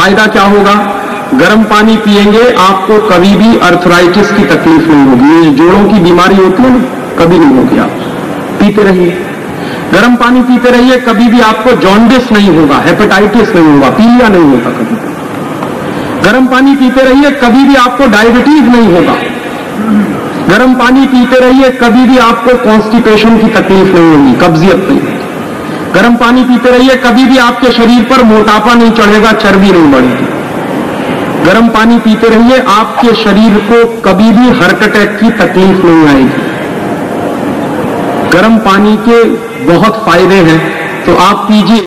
फ़ायदा क्या होगा? गर्म पानी पिएँगे आपको कभी भी अर्थराइटिस की तकलीफ़ नहीं होगी। ये जोड़ों की बीमारी होती है ना, कभी नहीं होगी आप। पीते रहिए। गर्म पानी पीते रहिए, कभी भी आपको जॉन्डिस नहीं होगा हेपेटाइटिस नहीं होगा, पीलिया नहीं होता कभी गर्म पानी पीते रहिए, कभी भी आपको डायबिटीज़ नहीं होगा। गर्म पानी पीते रहिए, कभी भी आपको कॉन्स्टिपेशन की तकलीफ़ नहीं होगी, कब्जियत नहीं होगी। गर्म पानी पीते रहिए, कभी भी आपके शरीर पर मोटापा नहीं चढ़ेगा, चर्बी नहीं बढ़ेगी। गर्म पानी पीते रहिए, आपके शरीर को कभी भी हार्ट अटैक की तकलीफ़ नहीं आएगी। गर्म पानी के बहुत फ़ायदे हैं तो आप पीजिए।